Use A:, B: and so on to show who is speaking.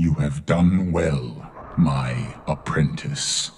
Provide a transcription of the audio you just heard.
A: You have done well, my apprentice.